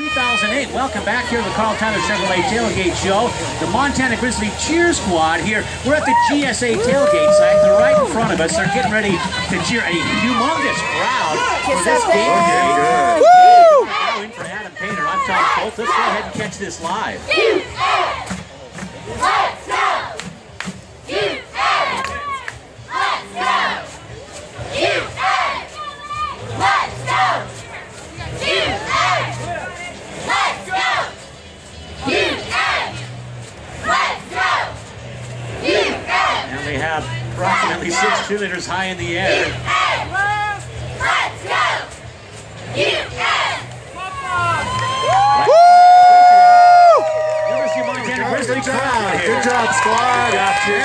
2008. Welcome back here to the Karl Tyler Chevrolet Tailgate Show. The Montana Grizzly Cheer Squad here. We're at the GSA tailgate site. They're right in front of us. They're getting ready to cheer a humongous crowd for this game. Woo! Now in for Adam Painter. I'm Tom Schultz. Let's go ahead and catch this live. They have approximately six cheerleaders high in the air. Let's go! USA! University of Montana Grizzly crowd here. Good job, squad. Good job, cheers.